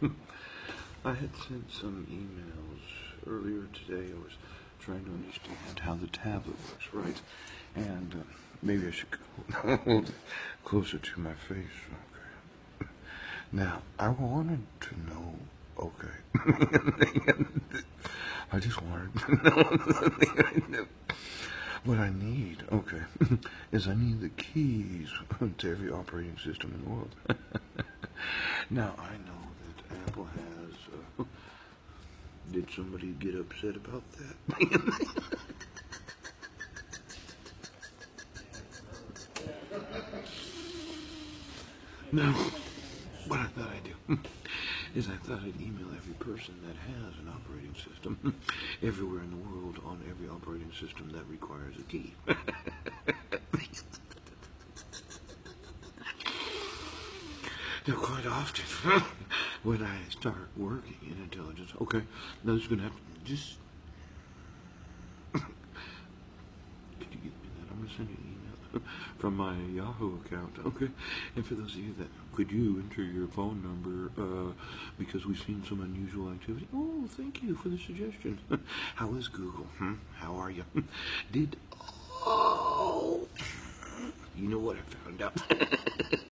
I had sent some emails earlier today. I was trying to understand how the tablet works, right? And uh, maybe I should hold it closer to my face. Okay. Now, I wanted to know. Okay. I just wanted to know. What I need, okay, is I need the keys to every operating system in the world. now, I know Has. Uh, did somebody get upset about that? no. What I thought I'd do is I thought I'd email every person that has an operating system everywhere in the world on every operating system that requires a key. now, quite often, when I start working in intelligence, okay, now this is going to have to just. Could you give me that? I'm going to send you an email from my Yahoo account, okay? And for those of you that, could you enter your phone number uh, because we've seen some unusual activity? Oh, thank you for the suggestion. How is Google? Hmm? How are you? Did. Oh! You know what I found out?